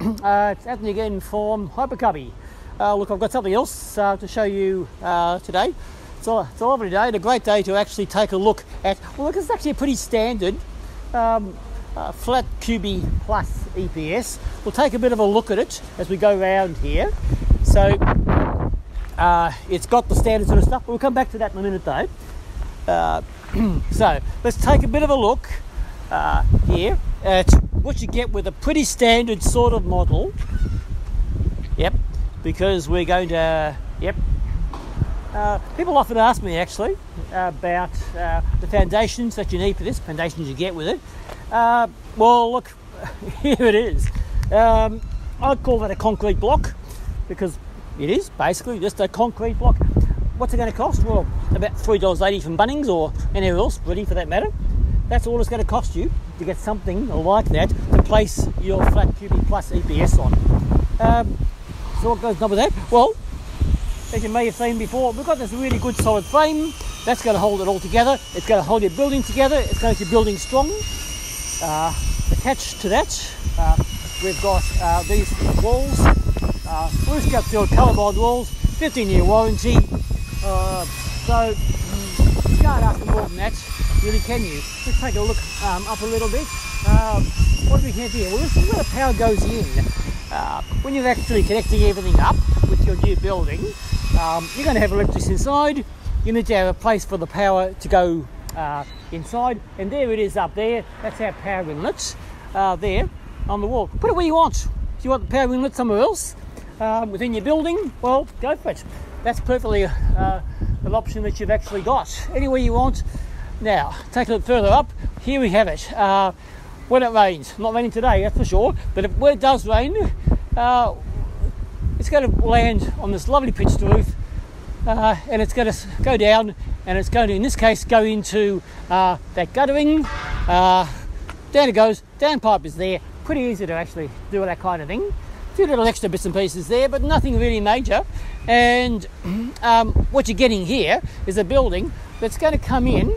uh, it's Anthony again from Hypercuby. Uh, look, I've got something else uh, to show you uh, today. It's a, it's a lovely day and a great day to actually take a look at, well, look, it's actually a pretty standard um, uh, flat QB plus EPS. We'll take a bit of a look at it as we go around here. So uh, it's got the standard sort of stuff, we'll come back to that in a minute though. So let's take a bit of a look at what you get with a pretty standard sort of model. Yep, because we're going to, yep. Uh, people often ask me actually about uh, the foundations that you need for this, foundations you get with it. Uh, well, look, here it is. Um, I'd call that a concrete block because it is basically just a concrete block. What's it going to cost? Well, about $3.80 from Bunnings or anywhere else, really for that matter. That's all it's going to cost you to get something like that to place your Flatcuby plus EPS on. Um, so what goes on with that? Well, as you may have seen before, we've got this really good solid frame. That's going to hold it all together. It's going to hold your building together. It's going to keep your building strong. Uh, attached to that, uh, we've got uh, these walls, uh, BlueScope field colour walls, 15 year warranty. Uh, so can't ask for more than that, really can you? Let's take a look um, up a little bit. Um, what do we have here? Well, this is where the power goes in. Uh, when you're actually connecting everything up with your new building, um, you're going to have electricity inside. You need to have a place for the power to go uh, inside, and there it is up there. That's our power inlet uh, there on the wall. Put it where you want. If you want the power inlet somewhere else um, within your building, well, go for it. That's perfectly option that you've actually got anywhere you want. Now, take a look further up. Here we have it. Uh, when it rains, not raining today, that's for sure, but if, when it does rain, uh, it's going to land on this lovely pitched roof uh, and it's going to go down and it's going to, in this case, go into uh, that guttering. Uh, down it goes, downpipe is there. Pretty easy to actually do that kind of thing. A few little extra bits and pieces there, but nothing really major. And um, what you're getting here is a building that's going to come in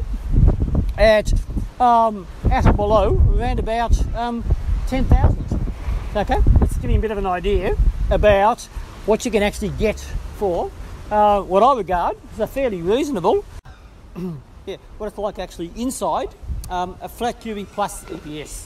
at um, at or below around about um, 10,000. Okay, let's give you a bit of an idea about what you can actually get for uh, what I regard as a fairly reasonable, yeah, what it's like actually inside um, a Flatcuby plus EPS.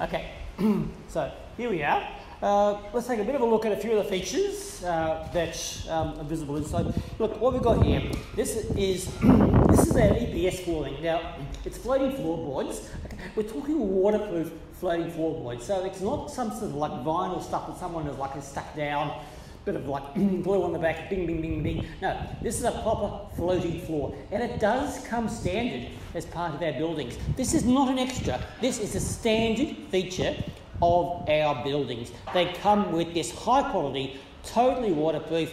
Okay, so here we are. Uh, let's take a bit of a look at a few of the features uh, that um, are visible inside. Look, what we've got here, this is this is our EPS flooring. Now, it's floating floorboards. Okay. We're talking waterproof floating floorboards, so it's not some sort of like vinyl stuff that someone has like stuck down bit of like glue on the back, bing, bing, bing, bing. No, this is a proper floating floor, and it does come standard as part of our buildings. This is not an extra. This is a standard feature of our buildings. They come with this high quality, totally waterproof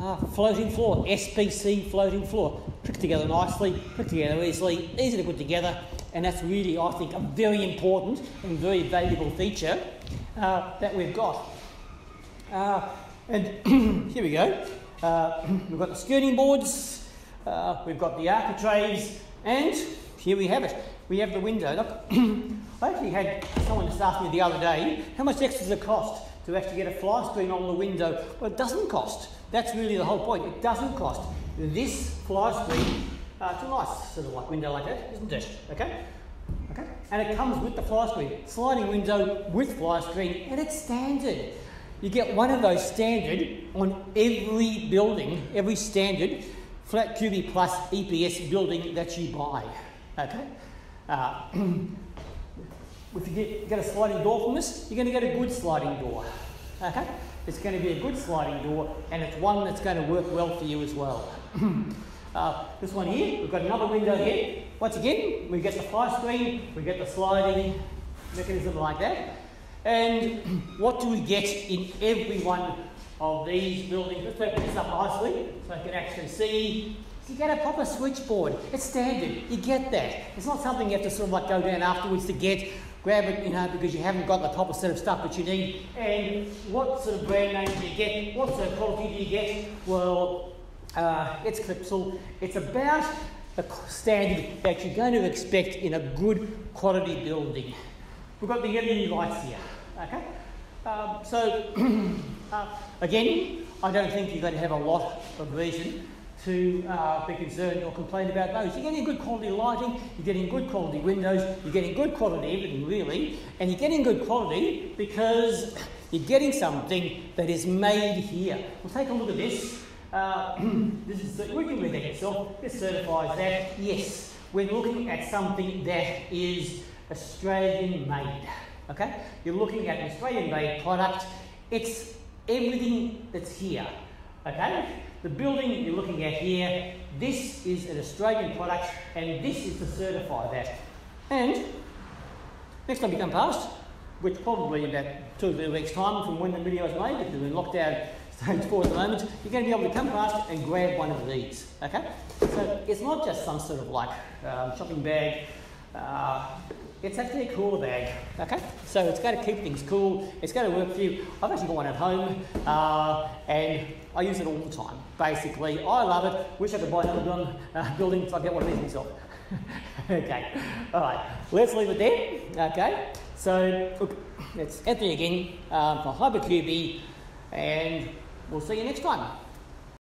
uh, floating floor, SPC floating floor. Put together nicely, put together easily, easy to put together, and that's really, I think, a very important and very valuable feature uh, that we've got. Uh, and here we go. Uh, we've got the skirting boards, uh, we've got the architraves, and here we have it. We have the window. Look, actually had someone just ask me the other day, how much extra does it cost to actually get a fly screen on the window? Well, it doesn't cost. That's really the whole point. It doesn't cost. This fly screen, uh, it's a nice sort of like window like that, isn't it? Okay? Okay? And it comes with the fly screen. Sliding window with fly screen, and it's standard. You get one of those standard on every building, every standard Flatcuby plus EPS building that you buy. Okay? Uh, if you get, get a sliding door from this, you're going to get a good sliding door. Okay? It's going to be a good sliding door and it's one that's going to work well for you as well. uh, this one here, we've got another window here. Once again, we get the fly screen, we get the sliding mechanism like that. And what do we get in every one of these buildings? Let's open this up nicely so I can actually see. You get a proper switchboard. It's standard. You get that. It's not something you have to sort of like go down afterwards to get. Grab it, you know, because you haven't got the proper set of stuff that you need. And what sort of brand name do you get? What sort of quality do you get? Well, uh, it's Clipsal. It's about the standard that you're going to expect in a good quality building. We've got the LED lights here. Okay? Um, so, uh, again, I don't think you're going to have a lot of reason to uh, be concerned or complain about those. You're getting good quality lighting, you're getting good quality windows, you're getting good quality everything really, and you're getting good quality because you're getting something that is made here. We'll take a look at this. Uh, this is we can read. This certifies that yes, we're looking at something that is Australian made. Okay, you're looking at an Australian made product. It's everything that's here. Okay, the building that you're looking at here, this is an Australian product and this is to certify that. And next time you come past, which probably in about two or three weeks time from when the video was made, because we're in lockdown stage four at the moment, you're going to be able to come past and grab one of these, okay? So it's not just some sort of like um, shopping bag, uh, it's actually a cooler bag, okay? So it's going to keep things cool, it's going to work for you. I've actually got one at home uh, and I use it all the time, basically. I love it, wish I could buy another one, uh, building so I get one of these myself. okay, all right, let's leave it there, okay? So, look, it's Anthony again um, for Hypercuby and we'll see you next time.